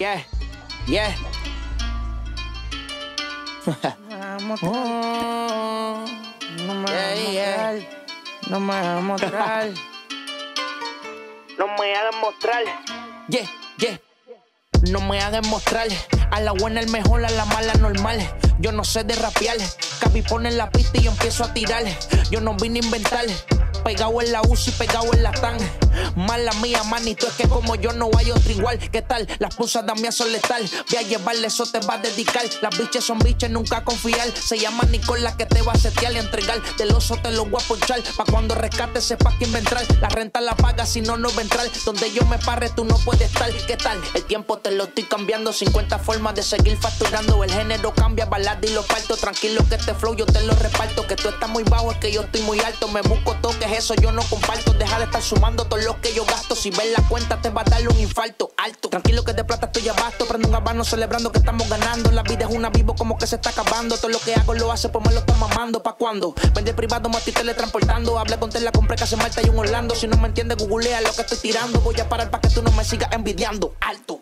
Yeah, yeah. Oh. No me yeah, yeah. no me hagas mostrar. no me hagas mostrar. Yeah, yeah. No me hagas mostrar. A la buena el mejor, a la mala normal. Yo no sé de rapear Capi pone la pista y yo empiezo a tirar. Yo no vine a inventar. Pegado en la UCI, pegado en la TAN. Mala mía, manito, es que como yo no hay otro igual. ¿Qué tal? Las pusas mías son letal. Voy a llevarle, eso te va a dedicar. Las biches son biches, nunca confiar. Se llama Nicola que te va a setear y entregar. Del oso te lo voy a ponchar. Pa' cuando rescate sepas a entrar. La renta la paga, si no, no entrar. Donde yo me parre, tú no puedes estar. ¿Qué tal? El tiempo te lo estoy cambiando. 50 formas de seguir facturando. El género cambia, balada y lo parto. Tranquilo que este flow yo te lo reparto. Que tú estás muy bajo, es que yo estoy muy alto. Me busco toques, eso yo no comparto. Deja de estar sumando los que yo gasto. Si ves la cuenta, te va a dar un infarto alto. Tranquilo que de plata estoy abasto. Prendo un habano celebrando que estamos ganando. La vida es una vivo como que se está acabando. Todo lo que hago lo hace, pues me lo está mamando. ¿Pa' cuándo? Vende privado, me estoy teletransportando. Habla con Tela, compré que hace Malta y un Orlando. Si no me entiendes, googlea lo que estoy tirando. Voy a parar para que tú no me sigas envidiando. Alto.